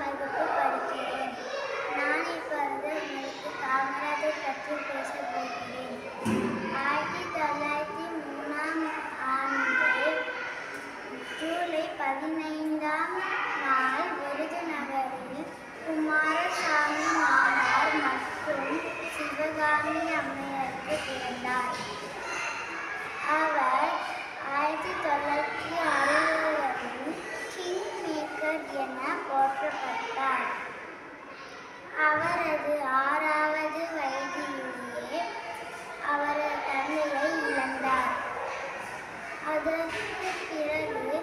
பத்தாம் வகுப்பு படிக்கிறேன் நான் இப்பொழுது உங்களுக்கு காமராஜர் பற்றி பேச போகிறேன். தனது ஆறாவது வயதிலேயே அவர் தந்தையை இழந்தார். அதற்கு பிறகு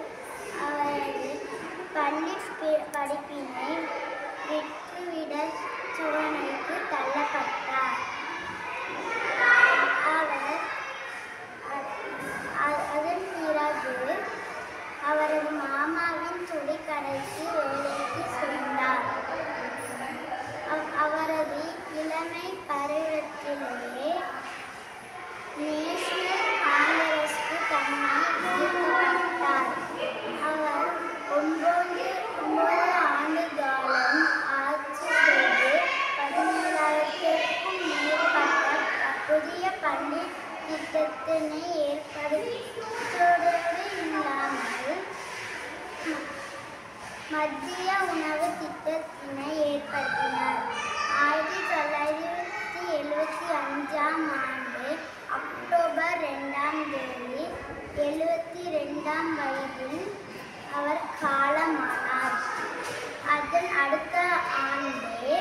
அவரது பள்ளி படிப்பினை திட்டத்தினை இல்லாமல் மத்திய உணவு திட்டத்தினை ஏற்படுத்தினார். ஆயிரத்தி தொள்ளாயிரத்தி எழுபத்தி அஞ்சாம் ஆண்டு அக்டோபர் ரெண்டாம் தேதி எழுபத்தி ரெண்டாம் வயதில் அவர் காலமானார். அதன் அடுத்த ஆண்டே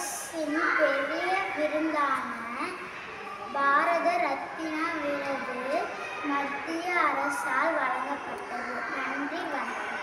அரசின் பெரிய விருந்தான பாரத ரத்தினா விருது மத்திய அரசால் வழங்கப்பட்டது. நன்றி வணக்கம்.